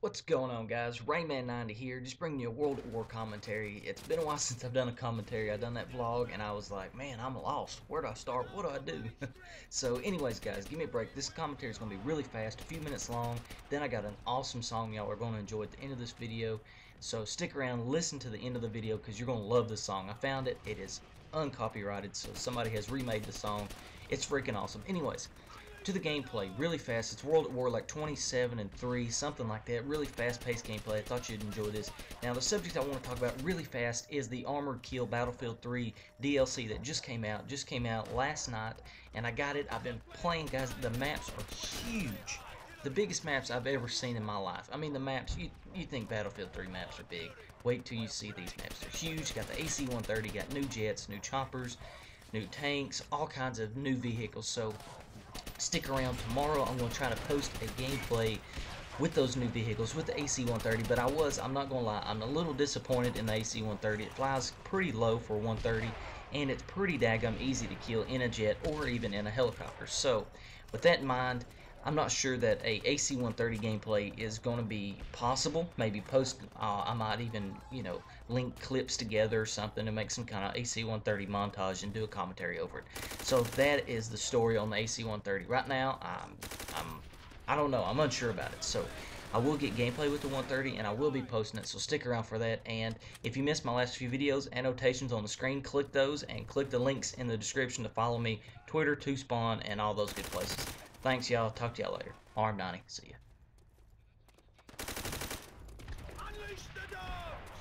What's going on guys? ReignMan90 here, just bringing you a World at War commentary. It's been a while since I've done a commentary. I've done that vlog and I was like, man, I'm lost. Where do I start? What do I do? so anyways guys, give me a break. This commentary is going to be really fast, a few minutes long. Then I got an awesome song y'all are going to enjoy at the end of this video. So stick around, listen to the end of the video because you're going to love this song. I found it. It is uncopyrighted, so somebody has remade the song. It's freaking awesome. Anyways, to the gameplay, really fast. It's World at War like 27 and 3, something like that. Really fast-paced gameplay. I thought you'd enjoy this. Now, the subject I want to talk about really fast is the Armored Kill Battlefield 3 DLC that just came out. Just came out last night, and I got it. I've been playing, guys. The maps are huge. The biggest maps I've ever seen in my life. I mean, the maps, you, you think Battlefield 3 maps are big. Wait till you see these maps. They're huge. Got the AC-130, got new jets, new choppers, new tanks, all kinds of new vehicles. So stick around tomorrow I'm going to try to post a gameplay with those new vehicles with the AC-130 but I was I'm not gonna lie I'm a little disappointed in the AC-130 it flies pretty low for 130 and it's pretty daggum easy to kill in a jet or even in a helicopter. So with that in mind I'm not sure that a AC-130 gameplay is going to be possible. Maybe post, uh, I might even, you know, link clips together or something to make some kind of AC-130 montage and do a commentary over it. So that is the story on the AC-130. Right now, I'm, I'm, I don't know, I'm unsure about it. So I will get gameplay with the 130 and I will be posting it, so stick around for that. And if you missed my last few videos, annotations on the screen, click those and click the links in the description to follow me, Twitter, 2Spawn, and all those good places. Thanks, y'all. Talk to y'all later. RM90. See ya. Unleash the dogs!